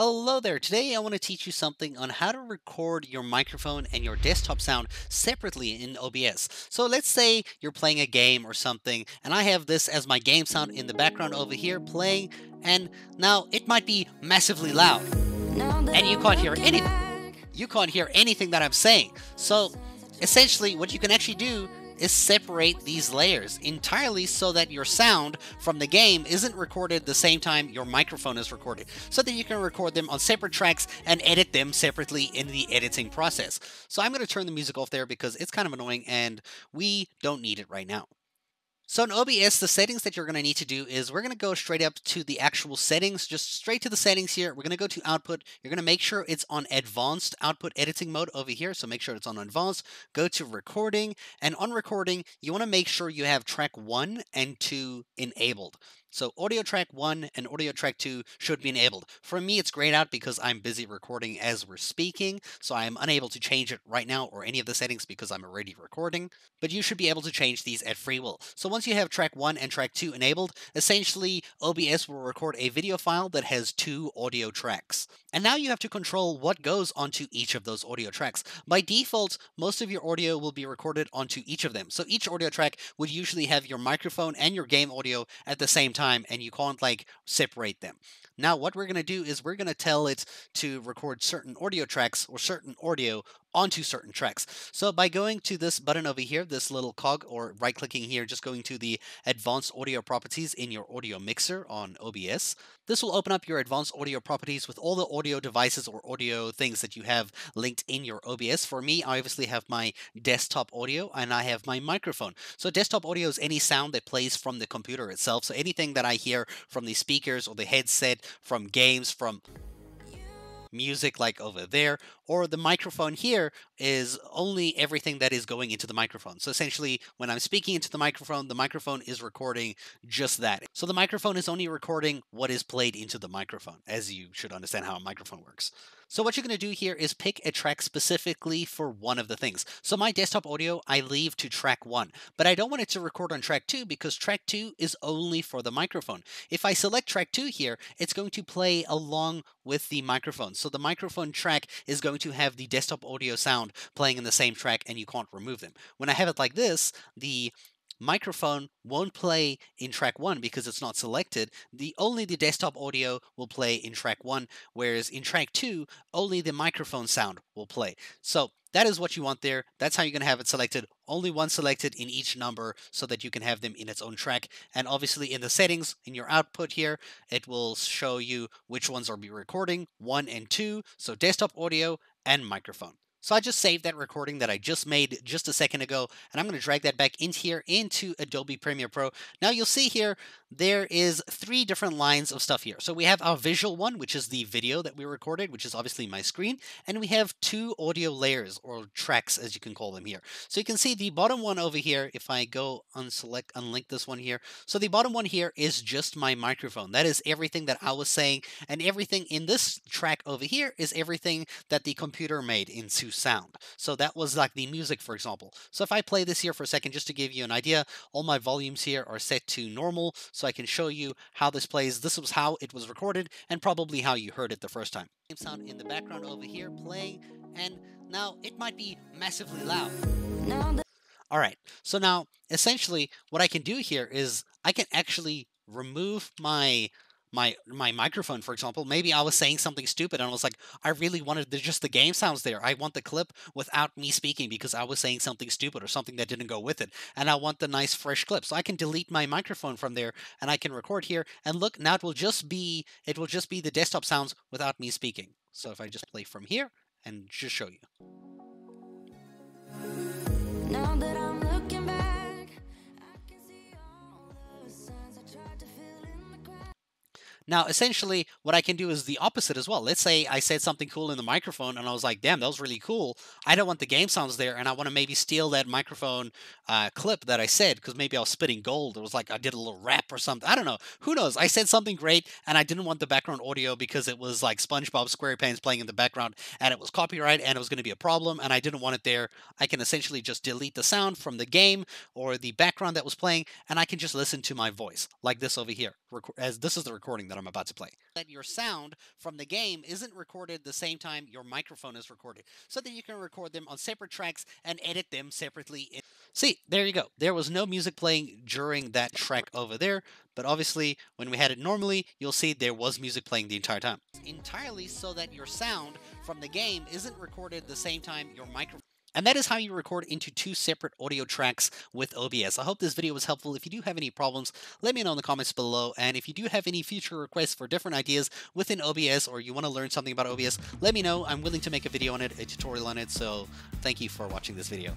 Hello there. Today I want to teach you something on how to record your microphone and your desktop sound separately in OBS. So let's say you're playing a game or something and I have this as my game sound in the background over here playing and now it might be massively loud and you can't hear anything. You can't hear anything that I'm saying. So essentially what you can actually do is separate these layers entirely so that your sound from the game isn't recorded the same time your microphone is recorded, so that you can record them on separate tracks and edit them separately in the editing process. So I'm going to turn the music off there because it's kind of annoying and we don't need it right now. So in OBS, the settings that you're going to need to do is we're going to go straight up to the actual settings, just straight to the settings here. We're going to go to output. You're going to make sure it's on advanced output editing mode over here. So make sure it's on advanced. Go to recording and on recording, you want to make sure you have track one and two enabled. So audio track 1 and audio track 2 should be enabled. For me, it's grayed out because I'm busy recording as we're speaking, so I am unable to change it right now or any of the settings because I'm already recording, but you should be able to change these at free will. So once you have track 1 and track 2 enabled, essentially OBS will record a video file that has two audio tracks. And now you have to control what goes onto each of those audio tracks. By default, most of your audio will be recorded onto each of them. So each audio track would usually have your microphone and your game audio at the same time and you can't like separate them. Now what we're going to do is we're going to tell it to record certain audio tracks or certain audio onto certain tracks. So by going to this button over here, this little cog, or right clicking here, just going to the advanced audio properties in your audio mixer on OBS, this will open up your advanced audio properties with all the audio devices or audio things that you have linked in your OBS. For me, I obviously have my desktop audio and I have my microphone. So desktop audio is any sound that plays from the computer itself. So anything that I hear from the speakers or the headset, from games, from music like over there, or the microphone here is only everything that is going into the microphone. So essentially, when I'm speaking into the microphone, the microphone is recording just that. So the microphone is only recording what is played into the microphone, as you should understand how a microphone works. So what you're going to do here is pick a track specifically for one of the things. So my desktop audio, I leave to track one, but I don't want it to record on track two because track two is only for the microphone. If I select track two here, it's going to play along with the microphone. So the microphone track is going to have the desktop audio sound playing in the same track and you can't remove them. When I have it like this, the microphone won't play in track one because it's not selected. The only the desktop audio will play in track one, whereas in track two, only the microphone sound will play. So that is what you want there. That's how you're going to have it selected. Only one selected in each number so that you can have them in its own track. And obviously in the settings, in your output here, it will show you which ones are be recording, one and two. So desktop audio and microphone. So I just saved that recording that I just made just a second ago, and I'm going to drag that back in here into Adobe Premiere Pro. Now you'll see here, there is three different lines of stuff here. So we have our visual one, which is the video that we recorded, which is obviously my screen, and we have two audio layers or tracks, as you can call them here. So you can see the bottom one over here, if I go unselect, unlink this one here. So the bottom one here is just my microphone. That is everything that I was saying, and everything in this track over here is everything that the computer made into sound. So that was like the music, for example. So if I play this here for a second, just to give you an idea, all my volumes here are set to normal, so I can show you how this plays. This was how it was recorded, and probably how you heard it the first time. Sound in the background over here playing, and now it might be massively loud. All right, so now essentially what I can do here is I can actually remove my my my microphone, for example, maybe I was saying something stupid and I was like, I really wanted the, just the game sounds there. I want the clip without me speaking because I was saying something stupid or something that didn't go with it. And I want the nice fresh clip. So I can delete my microphone from there and I can record here. And look, now it will just be it will just be the desktop sounds without me speaking. So if I just play from here and just show you. Now, essentially, what I can do is the opposite as well. Let's say I said something cool in the microphone and I was like, damn, that was really cool. I don't want the game sounds there and I want to maybe steal that microphone uh, clip that I said because maybe I was spitting gold. It was like I did a little rap or something. I don't know. Who knows? I said something great and I didn't want the background audio because it was like SpongeBob SquarePants playing in the background and it was copyright and it was going to be a problem and I didn't want it there. I can essentially just delete the sound from the game or the background that was playing and I can just listen to my voice like this over here as this is the recording that that I'm about to play. That your sound from the game isn't recorded the same time your microphone is recorded, so that you can record them on separate tracks and edit them separately. See, there you go. There was no music playing during that track over there, but obviously when we had it normally, you'll see there was music playing the entire time. Entirely so that your sound from the game isn't recorded the same time your microphone and that is how you record into two separate audio tracks with OBS. I hope this video was helpful. If you do have any problems, let me know in the comments below. And if you do have any future requests for different ideas within OBS or you want to learn something about OBS, let me know. I'm willing to make a video on it, a tutorial on it. So thank you for watching this video.